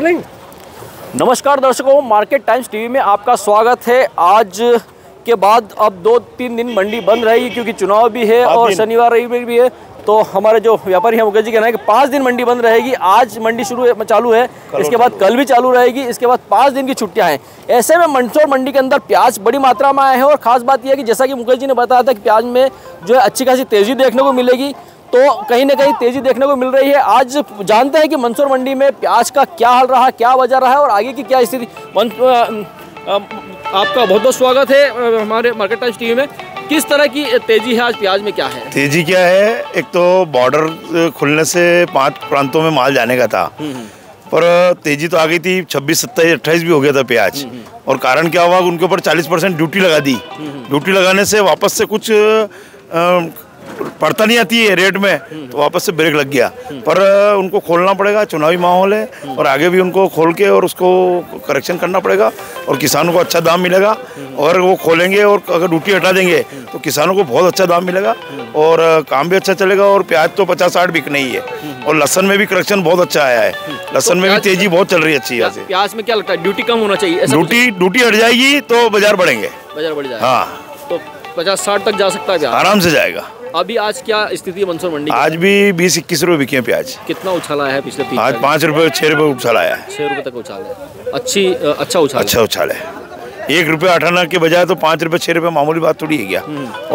Settling नमस्कार दर्शकों market times TV में आपका स्वागत है। आज के बाद अब दो तीन दिन मंडी बंद रहेगी क्योंकि चुनाव भी है और शनिवार रविवार भी है। तो हमारे जो व्यापारी हैं मुकेश जी कहना है कि पाँच दिन मंडी बंद रहेगी। आज मंडी शुरू चालू है। इसके बाद कल भी चालू रहेगी। इसके बाद पाँच दिन की छुट्टियाँ हैं। ऐसे में मंदसौर मंडी के अंदर प्याज बड़ी मात्रा में आए हैं और खास बात यह है कि जैसा कि मुकेश जी ने बताया था कि प्याज में जो है अच्छी खासी तेज़ी देखने को मिलेगी। तो कहीं ना कहीं तेज़ी देखने को मिल रही है। आज जानते हैं कि मंसूर मंडी में प्याज का क्या हाल रहा क्या वजह रहा है और आगे की क्या स्थिति। आपका बहुत बहुत स्वागत है हमारे मार्केट टाइम्स टीवी में। किस तरह की तेज़ी है आज प्याज में क्या है? तेज़ी क्या है? एक तो बॉर्डर खुलने से पाँच प्रांतों में माल जाने का था। पर तेज़ी तो आ गई थी 26 सत्ताईस अट्ठाईस भी हो गया था प्याज। और कारण क्या हुआ? उनके ऊपर 40 परसेंट ड्यूटी लगा दी। ड्यूटी लगाने से वापस से कुछ अ, पड़ता नहीं आती है रेट में तो वापस से ब्रेक लग गया। पर उनको खोलना पड़ेगा चुनावी माहौल है और आगे भी उनको खोल के और उसको करेक्शन करना पड़ेगा और किसानों को अच्छा दाम मिलेगा और वो खोलेंगे और अगर ड्यूटी हटा देंगे तो किसानों को बहुत अच्छा दाम मिलेगा और काम भी अच्छा चलेगा और प्याज तो पचास साठ बिकना ही है और लहसन में भी करेक्शन बहुत अच्छा आया है। लहसन में भी तेज़ी बहुत चल रही है अच्छी यहाँ से। प्याज में क्या लगता है? ड्यूटी कम होना चाहिए ड्यूटी ड्यूटी हट जाएगी तो बाज़ार बढ़ेंगे। बाज़ार बढ़ जाए हाँ। तो पचास साठ तक जा सकता है आराम से जाएगा। अभी आज क्या स्थिति मंदसौर मंडी आज भी बीस इक्कीस रुपये बिके प्याज। कितना उछाला है पिछले तीन आज पाँच रुपये छः रुपये उछाल आया है। छह रुपए तक उछाल है। अच्छी अच्छा उछाल अच्छा उछाल है। एक रुपये अठाना के बजाय तो पाँच रुपये छः रुपये मामूली बात थोड़ी है क्या?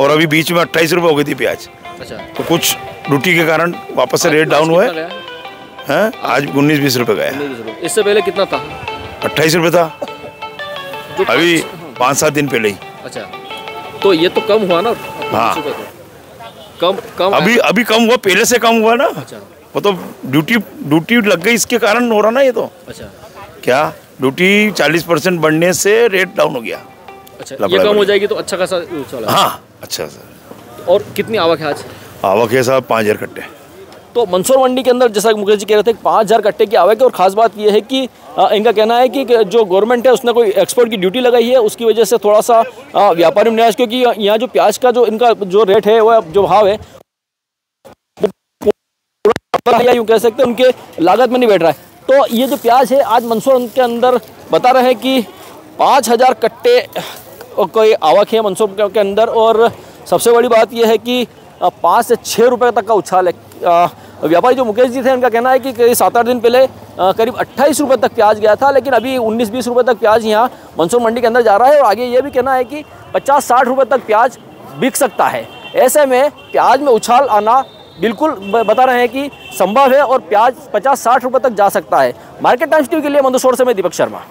और अभी बीच में अट्ठाईस रुपये हो गई थी प्याज। अच्छा। तो कुछ ड्यूटी के कारण वापस से रेट डाउन हुआ है। हैं? आज उन्नीस बीस रुपये गया इससे पहले कितना था? अट्ठाईस रुपये था। अभी पाँच- पाँच सात दिन पहले ही। अच्छा। तो ये तो कम हुआ ना? हाँ। कम कम अभी अभी कम हुआ पहले से कम हुआ ना। अच्छा। वो तो ड्यूटी ड्यूटी लग गई इसके कारण हो रहा ना ये तो। अच्छा। क्या? ड्यूटी चालीस परसेंट बढ़ने से रेट डाउन हो गया। अच्छा ये कम हो जाएगी तो अच्छा खासा हाँ अच्छा सर। और कितनी आवक है आज? आवक है साहब पाँच हज़ार कट्टे। तो मंदसौर मंडी के अंदर, जैसा मुकेश जी कह रहे थे, पाँच हज़ार कट्टे की आवक है और खास बात यह है कि इनका कहना है कि जो गवर्नमेंट है, उसने कोई एक्सपोर्ट की ड्यूटी लगाई है, उसकी वजह से थोड़ा सा व्यापारी निराश क्योंकि यहाँ जो प्याज का जो इनका जो रेट है, वह जो भाव है, या कह सकते हैं, उनके लागत में नहीं बैठ रहा है। तो ये जो प्याज है, आज मंदसौर के अंदर बता रहे हैं कि पाँच हज़ार कट्टे कोई आवक है मंदसौर के अंदर, और सबसे बड़ी बात यह है कि पाँच से छः रुपये तक का उछाल है। व्यापारी जो मुकेश जी थे, उनका कहना है कि सात आठ दिन पहले करीब अट्ठाईस रुपये तक प्याज गया था, लेकिन अभी उन्नीस बीस रुपये तक प्याज यहाँ मंसूर मंडी के अंदर जा रहा है और आगे ये भी कहना है कि पचास साठ रुपये तक प्याज बिक सकता है। ऐसे में प्याज में उछाल आना बिल्कुल बता रहे हैं कि संभव है और प्याज पचास साठ रुपये तक जा सकता है। मार्केट टाइम्स टीवी के लिए मंदसौर से मैं दीपक शर्मा।